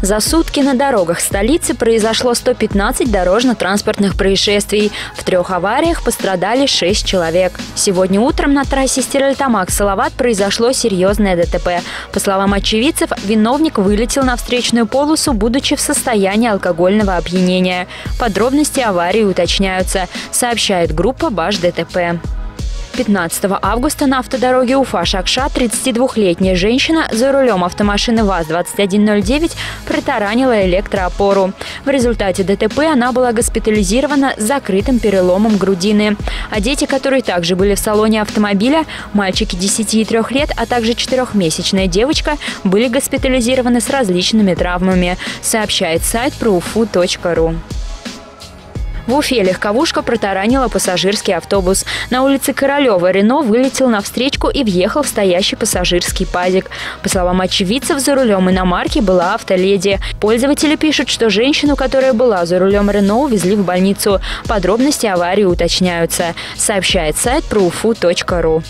За сутки на дорогах столицы произошло 115 дорожно-транспортных происшествий. В трех авариях пострадали 6 человек. Сегодня утром на трассе Стиральтамак-Салават произошло серьезное ДТП. По словам очевидцев, виновник вылетел на встречную полосу, будучи в состоянии алкогольного опьянения. Подробности аварии уточняются, сообщает группа «Баш ДТП». 15 августа на автодороге Уфа-Шакша 32-летняя женщина за рулем автомашины ВАЗ-2109 протаранила электроопору. В результате ДТП она была госпитализирована с закрытым переломом грудины. А дети, которые также были в салоне автомобиля, мальчики 10 и 3 лет, а также 4-месячная девочка, были госпитализированы с различными травмами, сообщает сайт proufu.ru. В Уфе легковушка протаранила пассажирский автобус. На улице Королева Рено вылетел на встречку и въехал в стоящий пассажирский пазик. По словам очевидцев, за рулем иномарки была автоледи. Пользователи пишут, что женщину, которая была за рулем Рено, увезли в больницу. Подробности аварии уточняются, сообщает сайт proufu.ru.